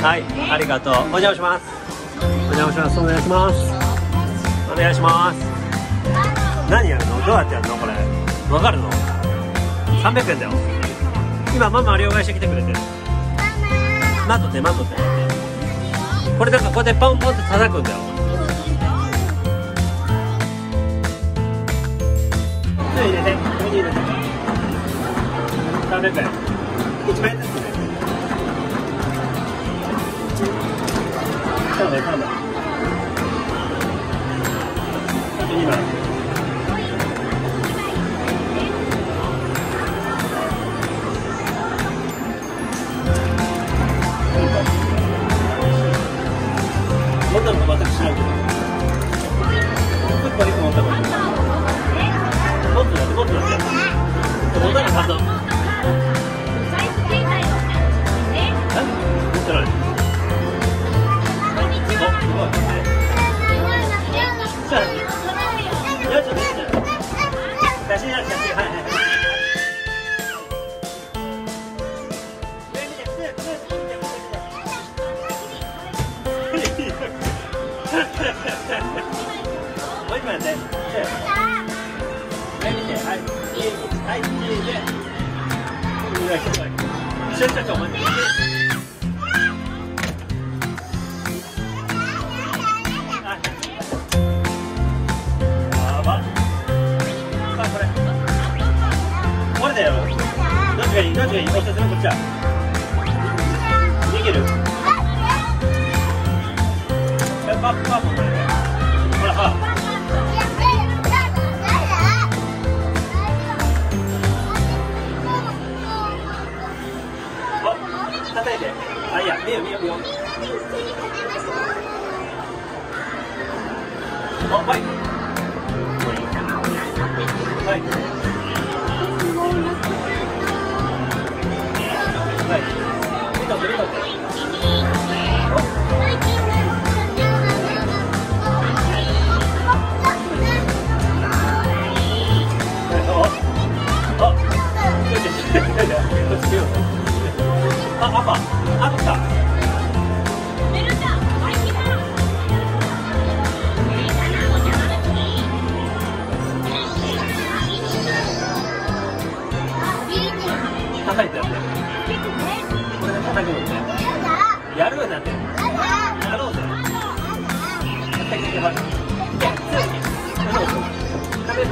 はいありがとう。お邪魔します。お邪魔します。お願いします。お願いします。何やるの？どうやってやるの？これ。わかるの？300円だよ。今ママ両替してきてくれてる。待っとって待っとって。これなんかこうやってポンポンって叩くんだよ。入れて入れて。300円。1万円ずつねカナダカナダ2枚戻るの私なんけど結構1個持った方がいいもっとだってもっとだって戻るはず senza tomate. どっちがいいこっちだこっちだ。逃げる。パッパッパッ叩いて。あ、いや、見よ見よ見よ。お、はい。はい。はい。あ、赤、赤か。叩いてやって。これで叩くのね。やるようになって。やろうぜ。叩いてほら。いけ、強いね。そうそう。食べる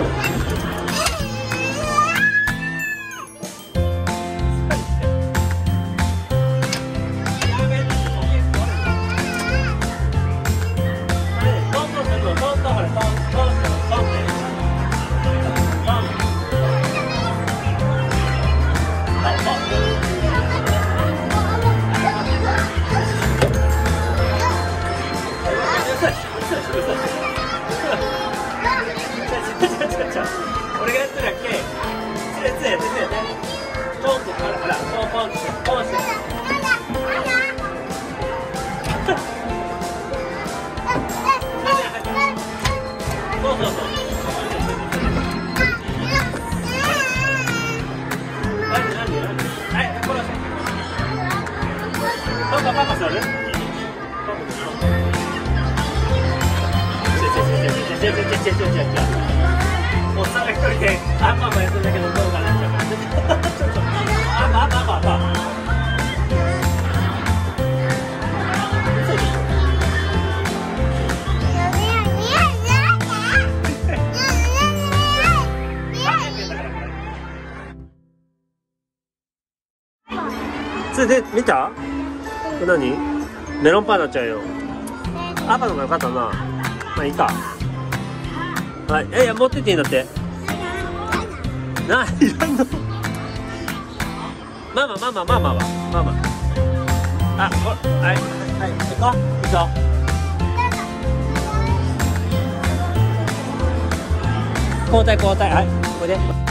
違う違う違う違う違うおっさんが一人でアンパンマンやってんだけどどうかなっちゃうアンパンアンパンアンパンそれで見た何メロンパンになっちゃうよアのが良かったなまあいいかはい。いやいや持ってていいんだって。ない。らんのママママママはママあおはい。はい。行こう。行こう。交代交代。はい。ここで。